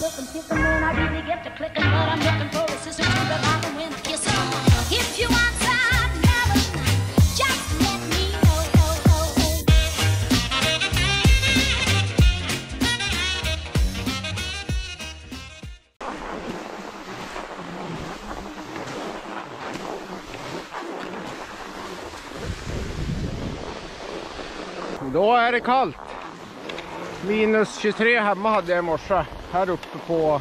looking, picking when I really get to clicking. But I'm looking for a sister to the rock and win kissing. If you want some melody, just let me know. Då är det kallt. Minus 23 hemma hade jag i morse. Här uppe på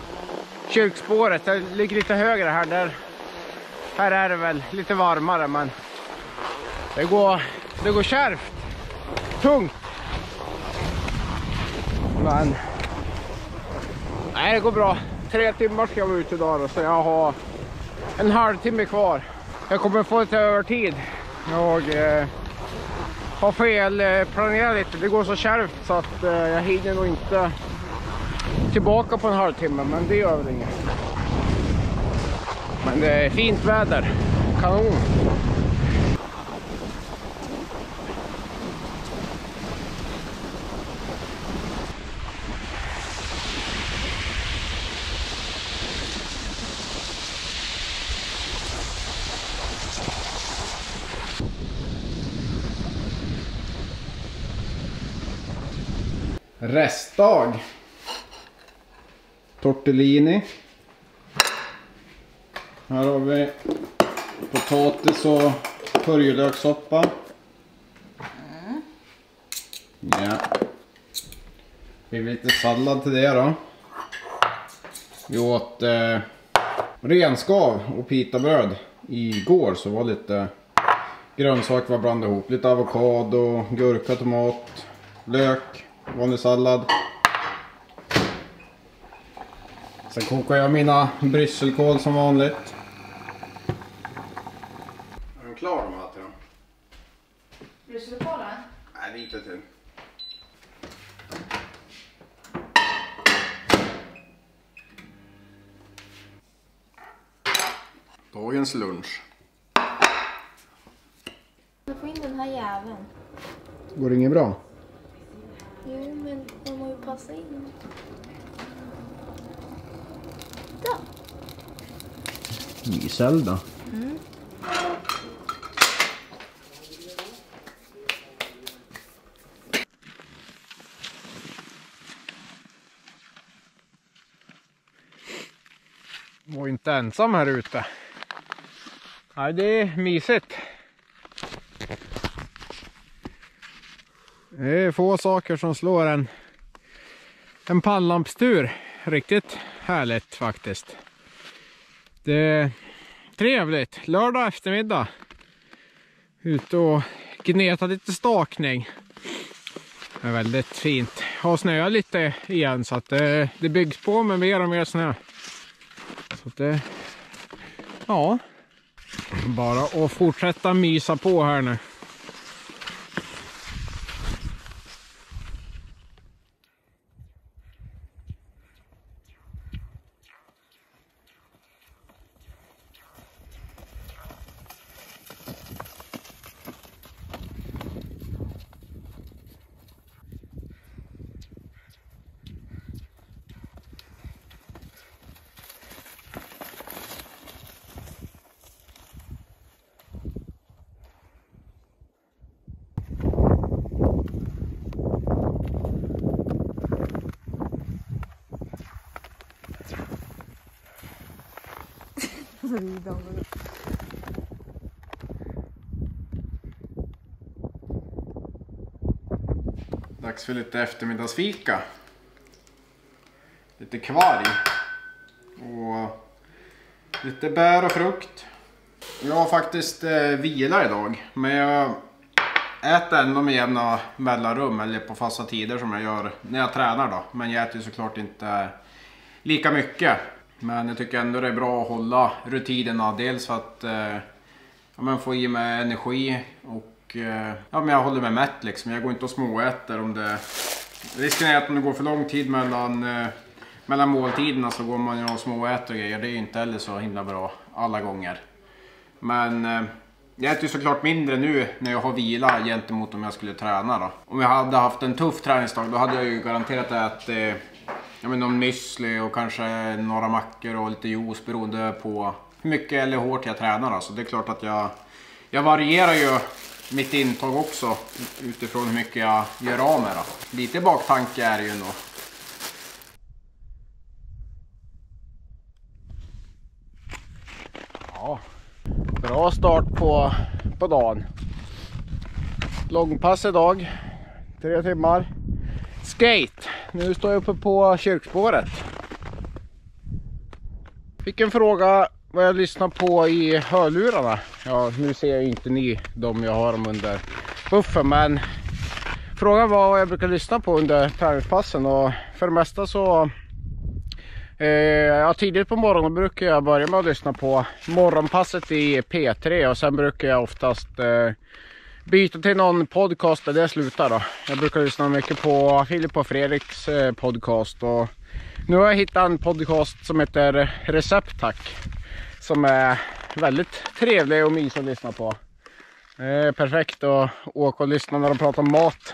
kyrkspåret. Det ligger lite högre här. Där, här är det väl lite varmare men det går, det går kärvt. Tungt. Men nej, det går bra. Tre timmar ska jag vara ute idag då, så jag har en halvtimme kvar. Jag kommer få lite övertid. Jag eh, har fel eh, planerat lite. Det går så kärvt så att eh, jag hinner nog inte tillbaka på en halvtimme. Men det gör väl inget. Men det är fint väder. Kanon. Restdag. Tortellini. Här har vi potatis och purjolökssoppa. Mm. Ja. Det blir lite sallad till det då. Vi åt eh, renskav och pitabröd igår så var lite grönsaker var blandade ihop. Lite avokado, gurka, tomat, lök, vanlig sallad. Sen kokar jag mina brysselkål som vanligt. Är de klara de här till dem? Brysselkålen? Nej, lite till. Dagens lunch. Du får in den här jäveln. Går det inget bra? Jo, men man måste ju passa in. Så. Ny Zelda. Var inte ensam här ute. Nej, det är mysigt. Det är få saker som slår en, en pannlampstur. Riktigt härligt faktiskt. Det är trevligt. Lördag eftermiddag. Ute och gneta lite stakning. Det är väldigt fint. Har snöat lite igen så att det, det byggs på med mer och mer snö. Så att det, ja. Bara att fortsätta mysa på här nu. Dags för lite eftermiddagsfika. Lite kvarg. Och lite bär och frukt. Jag har faktiskt eh, vila idag. Men jag äter ändå med jämna mellanrum eller på fasta tider som jag gör när jag tränar då. Men jag äter ju såklart inte lika mycket. Men jag tycker ändå det är bra att hålla rutinerna. Dels för att eh, ja, men få i mig energi och eh, ja, men jag håller mig mätt liksom. Jag går inte och småäter om det... Risken är att om det går för lång tid mellan, eh, mellan måltiderna så går man ju och småäter och grejer. Det är ju inte heller så himla bra alla gånger. Men eh, jag äter ju såklart mindre nu när jag har vila gentemot om jag skulle träna då. Om jag hade haft en tuff träningsdag då hade jag ju garanterat ätit ja, men någon müsli och kanske några mackor och lite juice beroende på hur mycket eller hur hårt jag tränar. Alltså, det är klart att jag, jag varierar ju mitt intag också utifrån hur mycket jag gör av med. Då. Lite baktanke är det ju ändå. Ja, bra start på, på dagen. Långpass idag, tre timmar. Skate, nu står jag uppe på kyrkspåret. Fick en fråga vad jag lyssnar på i hörlurarna. Ja, nu ser jag ju inte ni de jag har dem under buffen, men frågan var vad jag brukar lyssna på under träningspassen och för det mesta så Eh, ja, tidigt på morgonen brukar jag börja med att lyssna på morgonpasset i P3 och sen brukar jag oftast eh, byta till någon podcast där det slutar. Då. Jag brukar lyssna mycket på Filip och Fredriks eh, podcast och nu har jag hittat en podcast som heter Recept Tack som är väldigt trevlig och mysig att lyssna på. Perfekt att åka och lyssna när de pratar om mat.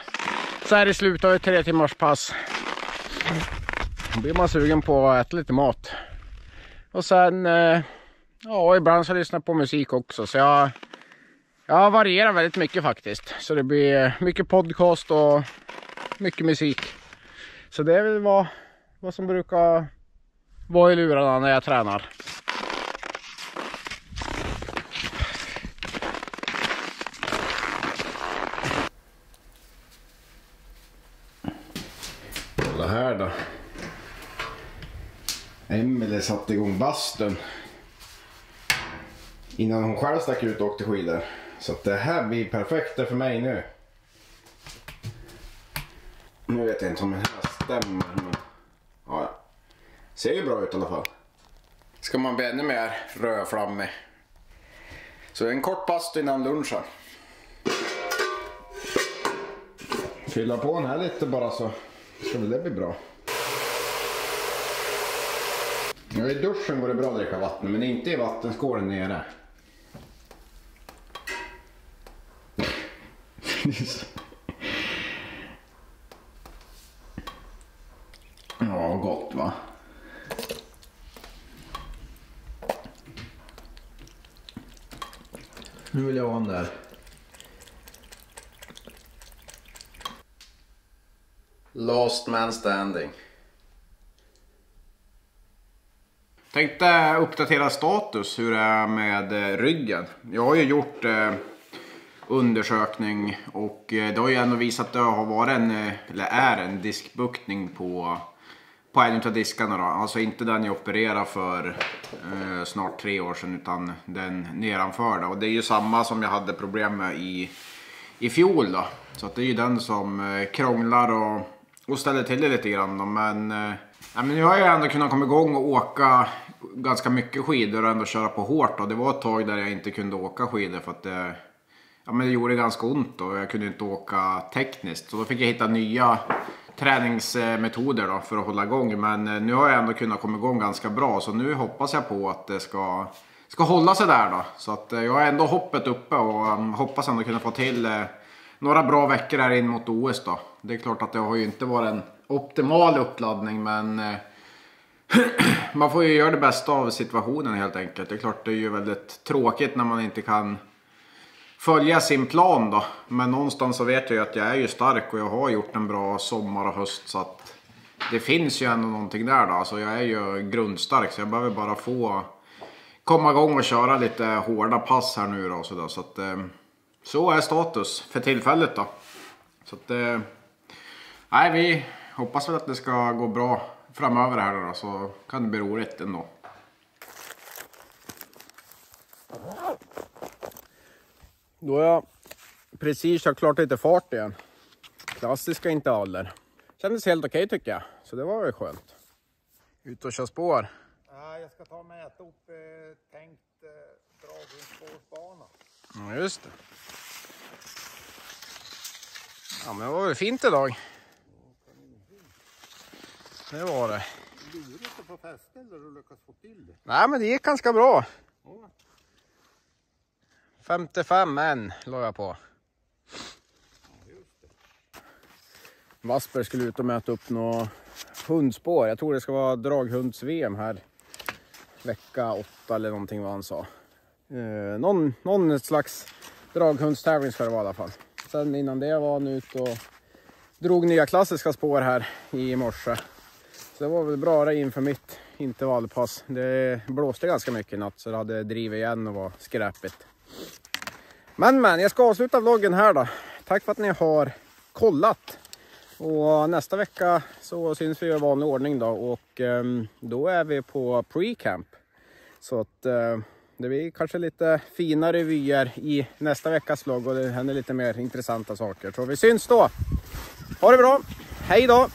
Så här i slutet av ett tre timmars pass. Då blir man sugen på att äta lite mat. Och sen, eh, ja ibland så lyssnar jag på musik också. Så jag, jag varierar väldigt mycket faktiskt. Så det blir eh, mycket podcast och mycket musik. Så det är väl vad, vad som brukar vara i lurarna när jag tränar. Kolla här då. Emelie satte igång bastun. Innan hon själv stack ut och åkte skidor. Så det här blir perfekt för mig nu. Nu vet jag inte om det här stämmer. Men... Ja, ja. Ser ju bra ut i alla fall. Ska man bli ännu mer rödflammig. Så en kort bastu innan lunchen. Fylla på den här lite bara så ska väl det bli bra. Ja, I duschen går det bra att dricka vatten, men inte i vattenskålen nere. Ja, gott va? Nu vill jag ha den där. Last man standing. Tänkte uppdatera status hur det är med eh, ryggen. Jag har ju gjort eh, undersökning och eh, det har ju ändå visat att det har varit en, eh, eller är en diskbuktning på, på en av diskarna då. Alltså inte den jag opererade för eh, snart tre år sedan utan den nedanför då. Och det är ju samma som jag hade problem med i, i fjol då. Så att det är ju den som eh, krånglar och, och ställer till det lite grann då. Men, eh, ja, men nu har jag ändå kunnat komma igång och åka ganska mycket skidor och ändå köra på hårt. Då. Det var ett tag där jag inte kunde åka skidor för att det, ja, men det gjorde ganska ont och jag kunde inte åka tekniskt. Så då fick jag hitta nya träningsmetoder då för att hålla igång. Men eh, nu har jag ändå kunnat komma igång ganska bra så nu hoppas jag på att det ska, ska hålla sig där då. Så att eh, jag har ändå hoppet uppe och mm, hoppas ändå kunna få till eh, några bra veckor här in mot OS då. Det är klart att det har ju inte varit en optimal uppladdning men man får ju göra det bästa av situationen helt enkelt. Det är klart det är ju väldigt tråkigt när man inte kan följa sin plan då. Men någonstans så vet jag ju att jag är ju stark och jag har gjort en bra sommar och höst så att det finns ju ändå någonting där då. Alltså jag är ju grundstark så jag behöver bara få komma igång och köra lite hårda pass här nu då. Så, där. så att eh, så är status för tillfället då. Så att eh, nej, vi hoppas väl att det ska gå bra framöver här då så kan det bli roligt ändå. Då jag precis har klart lite fart igen. Klassiska intervaller. Kändes helt okej tycker jag. Så det var väl skönt. Ut och köra spår. jag ska ta mig äta upp eh, tänkt eh, dragningsspårsbana. Ja just det. Ja men det var väl fint idag. Det var det. Lurigt att få fäste eller du lyckas få till det. Nej men det gick ganska bra. 55 en la jag på. Vasper skulle ut och mäta upp några hundspår. Jag tror det ska vara draghunds-VM här. Vecka åtta eller någonting vad han sa. Eh, någon, någon slags draghundstävling ska det vara i alla fall. Sen innan det var han ute och drog nya klassiska spår här i morse. Så det var väl bra det inför mitt intervallpass. Det blåste ganska mycket i natt så det hade drivit igen och var skräpigt. Men men, jag ska avsluta vloggen här då. Tack för att ni har kollat. Och nästa vecka så syns vi i vanlig ordning då och um, då är vi på pre-camp. Så att uh, det blir kanske lite finare vyer i nästa veckas vlogg och det händer lite mer intressanta saker. Så vi syns då. Ha det bra. Hej då!